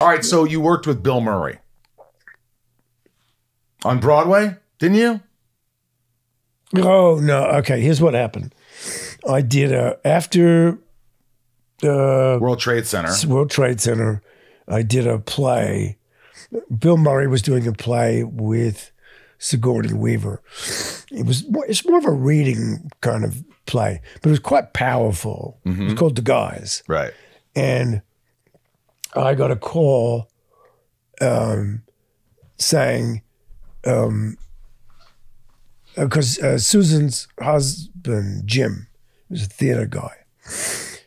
All right, so you worked with Bill Murray on Broadway, didn't you? Oh no. Okay, here's what happened. I did a after the World Trade Center. World Trade Center. I did a play. Bill Murray was doing a play with Sigourney Weaver. It was more, it's more of a reading kind of play, but it was quite powerful. It was mm-hmm. called The Guys, Right. and I got a call um, saying because uh, Susan's husband Jim was a theater guy,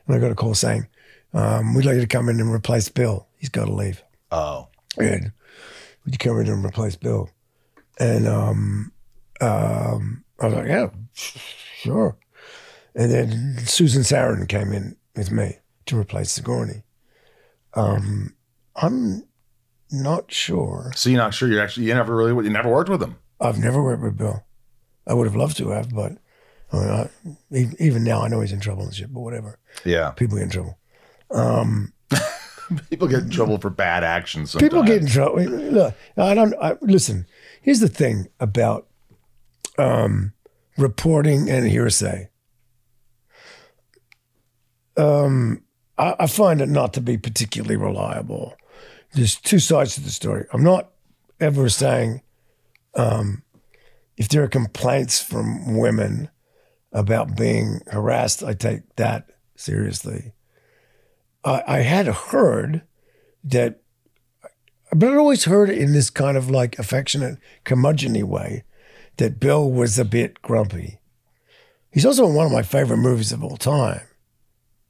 and I got a call saying um, we'd like you to come in and replace Bill. He's got to leave. Oh. And would you come in and replace Bill? And um, um, I was like, yeah, sure. And then Susan Sarandon came in with me to replace Sigourney. Um, I'm not sure. So you're not sure you actually you never really you never worked with him. I've never worked with Bill. I would have loved to have, but I mean, I, even now I know he's in trouble and shit. But whatever, Yeah. people get in trouble. People get in trouble for bad actions sometimes. People get in trouble. Look, I don't. I, listen, here's the thing about um, reporting and hearsay. Um, I, I find it not to be particularly reliable. There's two sides to the story. I'm not ever saying um, if there are complaints from women about being harassed, I take that seriously. I, I had heard that but I'd always heard it in this kind of like affectionate, curmudgeon way that Bill was a bit grumpy. He's also in one of my favorite movies of all time,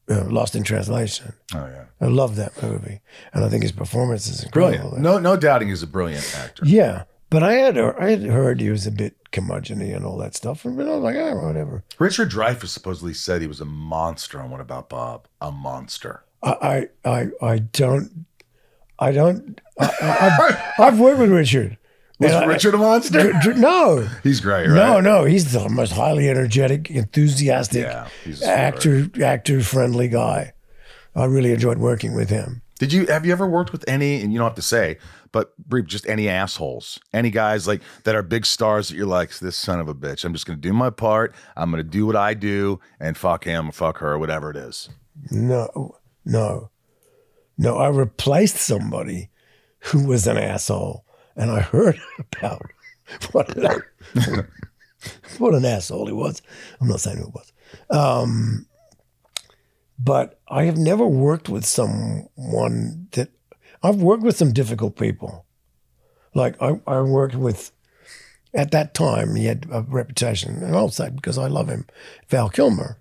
uh, Lost in Translation. Oh yeah. I love that movie, and I think his performance is incredible. Brilliant. No no doubting he's a brilliant actor. Yeah, but I had I had heard he was a bit curmudgeon and all that stuff, and I was like, oh, whatever. Richard Dreyfuss supposedly said he was a monster on What About Bob? A monster. I I I, I don't I don't I, I, I've, I've worked with Richard. Was And Richard a monster? Dr- dr- no, He's great, right? No, no, he's the most highly energetic, enthusiastic, Yeah, actor, actor friendly guy. I really enjoyed working with him. Did you have you ever worked with any, and you don't have to say, but brief, just any assholes, any guys like that are big stars that you're like, this son of a bitch. I'm just gonna do my part. I'm gonna do what I do, and fuck him or fuck her, whatever it is. No, no, no. I replaced somebody who was an asshole, and I heard about what an, what an asshole he was. I'm not saying who it was, um, but I have never worked with someone that I've worked with some difficult people. Like I, I worked with at that time he had a reputation, and I'll say because I love him, Val Kilmer,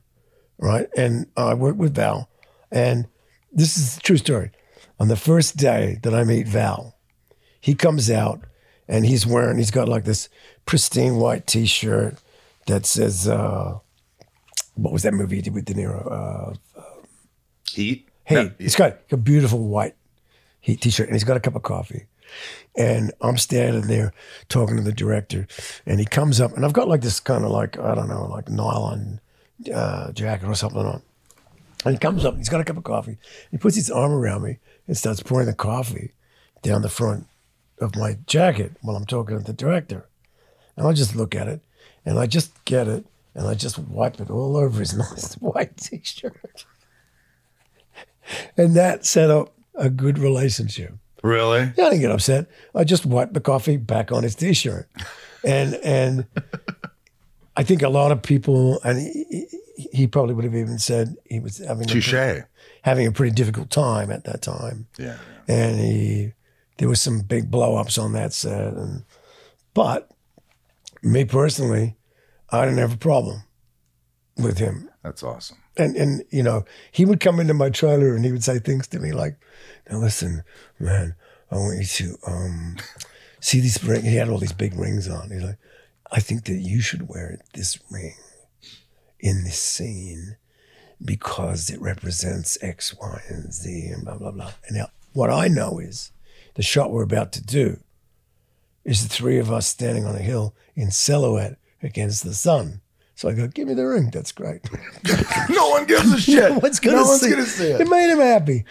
right? And I worked with Val, and this is a true story. On the first day that I meet Val, he comes out and he's wearing he's got like this pristine white T-shirt that says uh, what was that movie he did with De Niro? Uh, Heat. Hey, No, he's got a beautiful white heat t-shirt and he's got a cup of coffee. And I'm standing there talking to the director, and he comes up, and I've got like this kind of like I don't know, like nylon uh, jacket or something on. And he comes up, he's got a cup of coffee. He puts his arm around me and starts pouring the coffee down the front of my jacket while I'm talking to the director. And I just look at it, and I just get it, and I just wipe it all over his nice white t-shirt and that set up a good relationship. Really? Yeah, I didn't get upset. I just wiped the coffee back on his t-shirt, and and I think a lot of people, and he, he- probably would have even said he was having a, pretty- having a pretty difficult time at that time, Yeah. and he there was some big blow-ups on that set, and but me personally, I didn't have a problem with him. That's awesome. and and you know he would come into my trailer and he would say things to me like now listen man i want you to um see these ring. He had all these big rings on. He's like i think that you should wear this ring in this scene because it represents x y and z and blah blah blah. And now what i know is the shot we're about to do is the three of us standing on a hill in silhouette against the sun so i go give me the ring that's great no one gives a shit. no one's gonna no see gonna see it. It made him happy.